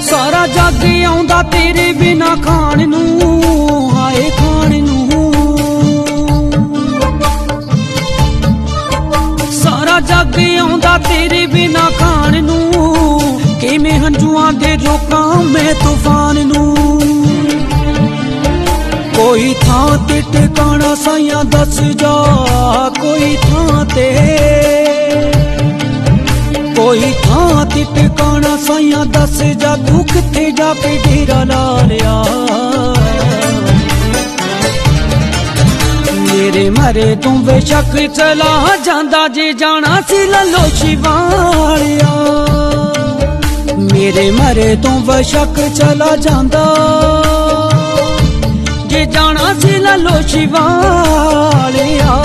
ਸਾਰਾ ਜੱਗ ਆਉਂਦਾ ਤੇਰੇ ਬਿਨਾ ਖਾਣ ਨੂੰ ਹਾਏ ਖਾਣ ਨੂੰ। ਸਾਰਾ ਜੱਗ ਆਉਂਦਾ ਤੇਰੇ ਹੰਝੂਆਂ ਦੇ ਰੋਕਾਂ ਮੈਂ ਤੂਫਾਨ ਨੂੰ। ਕੋਈ ਥਾਂ ਤੇ ਟਿਕਾਣਾ ਸਾਈਆਂ ਦੱਸ ਜਾ, ਕੋਈ ਥਾਂ ਤੇ। ਕੋਈ ਥਾਂ ਤੇ ਟਿਕਾਣਾ ਸਾਈਆਂ ਦੱਸ ਜਾ ਤੂੰ ਕਿੱਥੇ ਜਾ ਕੇ ਡੇਰਾ ਲਾ ਲਿਆ। ਮੇਰੇ ਮਰੇ ਤੂੰ ਬੇਸ਼ੱਕ ਚਲਾ ਜਾਂਦਾ ਜੇ ਜਾਣਾ ਸੀ ਲੱਲੋ ਸ਼ਿਵਾਲਿਆ। ਮੇਰੇ ਮਰੇ ਤੂੰ ਬੇਸ਼ੱਕ ਚਲਾ ਜਾਂਦਾ। ਜੇ ਜਾਣਾ ਸੀ ਲੱਲੋ ਸ਼ਿਵਾਲਿਆ।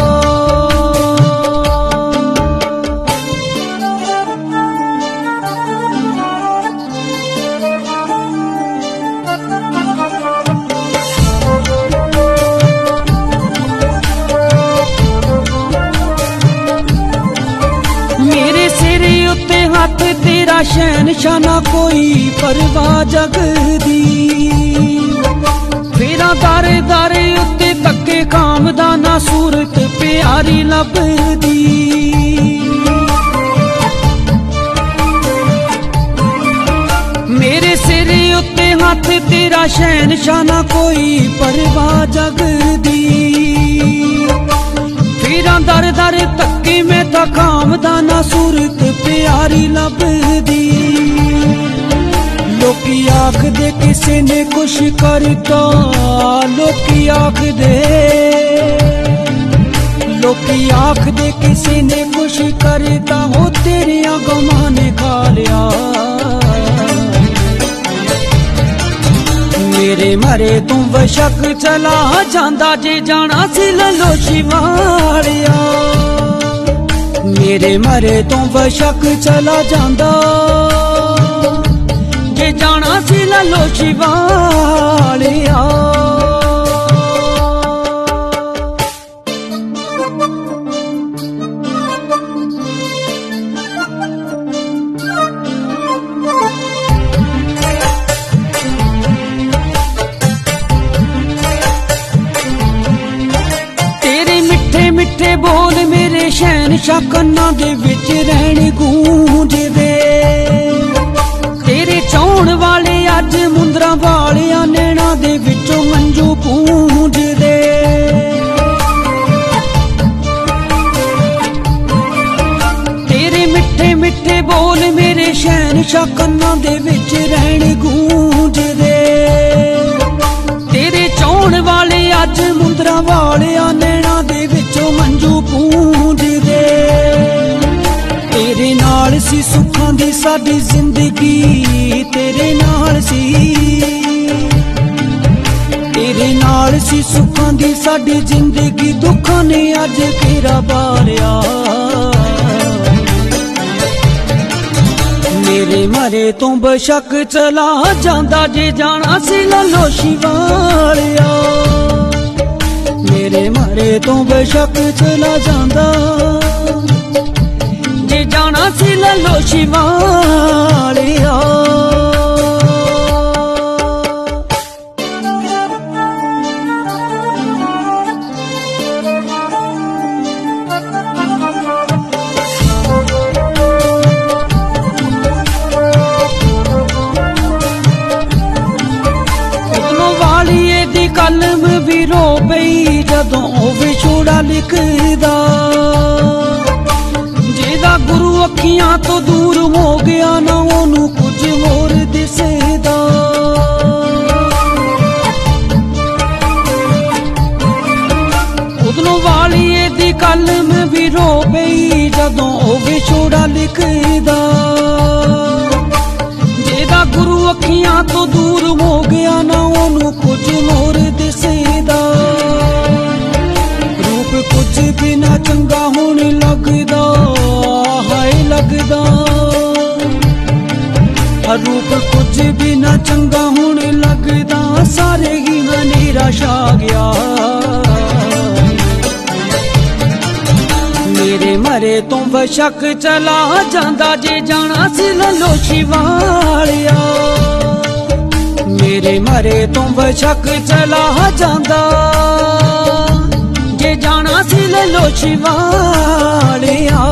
ਸ਼ੈਨ ਸ਼ਾਨਾ ਕੋਈ ਪਰਵਾਹ ਜਗ ਦੀ। ਫੇਰਾ ਦਾਰੇ ਦਾਰੇ ਉੱਤੇ ਤੱਕੇ ਕਾਮ ਦਾ ਨਾ ਸੂਰਤ ਪਿਆਰੀ ਲੱਭਦੀ। ਮੇਰੇ ਸਿਰ ਉੱਤੇ ਹੱਥ ਤੇਰਾ ਸ਼ੈਨ ਸ਼ਾਨਾ ਕੋਈ ਪਰਵਾਹ ਜਗ ਦੀ। ਫੇਰਾਂ ਦਰ ਦਰ ਤੱਕੇ ਮੈਂ ਤਾਂ ਕਾਮ ਦਾ ਨਾ ਸੂਰਤ ਪਿਆਰੀ ਲੱਭਦੀ। ਲੋਕੀ ਆਖਦੇ ਕਿਸੇ ਨੇ ਕੁਛ ਕਰਤਾ, ਲੋਕੀ ਆਖਦੇ। ਲੋਕੀ ਆਖਦੇ ਕਿਸੇ ਨੇ ਕੁਛ ਕਰਤਾ, ਹੋ ਤੇਰੀਆਂ ਗਮਾਂ ਨੇ ਖਾ ਲਿਆ। ਮੇਰੇ ਮਰੇ ਤੂੰ ਬਸ਼ੱਕ ਚਲਾ ਜਾਂਦਾ, ਜੇ ਜਾਣਾ ਸੀ ਲੱਲੋ ਸ਼ਿਵਾਲਿਆ। ਮੇਰੇ ਮਰੇ ਤੂੰ ਬਸ਼ੱਕ ਚਲਾ ਜਾਂਦਾ। ਜੇ ਜਾਣਾ ਸੀ ਲੱਲੋ ਸ਼ਿਵਾਲਿਆ। ਤੇਰੇ ਮਿੱਠੇ ਮਿੱਠੇ ਬੋਲ ਮੇਰੇ ਸ਼ੈਨ ਕੰਨਾਂ ਦੇ ਵਿੱਚ ਸ਼ੈਨ ਕੰਨਾਂ ਦੇ ਵਿੱਚ ਰਹਿਣ ਗੂੰਜਦੇ। ਤੇਰੇ ਚਾਉਣ ਵਾਲੇ ਅੱਜ ਮੁੰਦਰਾ ਵਾਲਿਆਂ ਨੈਣਾ ਦੇ ਵਿੱਚੋਂ ਮੰਜੂ ਪੂੰਜਦੇ। ਤੇਰੇ ਨਾਲ ਸੀ ਸੁੱਖਾਂ ਦੀ ਸਾਡੀ ਜ਼ਿੰਦਗੀ, ਤੇਰੇ ਨਾਲ ਸੀ। ਤੇਰੇ ਨਾਲ ਸੀ ਸੁੱਖਾਂ ਦੀ ਸਾਡੀ ਜ਼ਿੰਦਗੀ, ਦੁੱਖਾਂ ਨੇ ਅੱਜ ਤੇਰਾ ਬਾਰਿਆ। ਮੇਰੇ ਮਰੇ ਤੋਂ ਬਸ਼ੱਕ ਚਲਾ ਜਾਂਦਾ ਜੇ ਜਾਣਾ ਸੀ ਲੱਲੋ ਸ਼ਿਵਾਲਿਆ। ਮੇਰੇ ਮਰੇ ਤੋਂ ਬਸ਼ੱਕ ਚਲਾ ਜਾਂਦਾ। ਜੇ ਜਾਣਾ ਸੀ ਲੱਲੋ ਸ਼ਿਵਾਲਿਆ ਕਲਮ ਵੀ ਰੋ ਪਈ ਜਦੋਂ ਉਹ ਵਿਛੋੜਾ ਲਿਖਦਾ। ਜਿਹਦਾ ਗੁਰੂ ਅੱਖੀਆਂ ਤੋਂ ਦੂਰ ਹੋ ਗਿਆ ਨਾ ਉਹਨੂੰ ਕੁਝ ਹੋਰ ਦਿਸਦਾ। ਉਦੋਂ ਵਾਲੀਏ ਦੀ ਕਲਮ ਵੀ ਰੋ ਪਈ ਜਦੋਂ ਉਹ ਵਿਛੋੜਾ ਲਿਖਦਾ। ਜਿਹਦਾ ਗੁਰੂ ਅੱਖੀਆਂ ਤੋਂ ਦੂਰ ਹੋ ਗਿਆ ਨਾ ਉਹਨੂੰ ਕੁਝ ਹੋਰ ਸਾਰੇ ਹੀ ਹਨੇਰਾ ਛਾ ਗਿਆ। ਮੇਰੇ ਮਰੇ ਤੋਂ ਬਸ਼ੱਕ ਚਲਾ ਜਾਂਦਾ ਜੇ ਜਾਣਾ ਸੀ ਲੱਲੋ ਸ਼ਿਵਾਲਿਆ। ਮੇਰੇ ਮਰੇ ਤੋਂ ਬਸ਼ੱਕ ਚਲਾ ਜਾਂਦਾ ਜੇ ਜਾਣਾ ਸੀ ਲੱਲੋ ਸ਼ਿਵਾਲਿਆ।